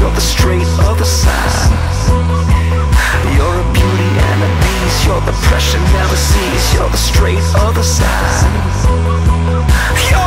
you're the straight other side. You're a beauty and a beast, your depression never cease. You're the straight other side. You're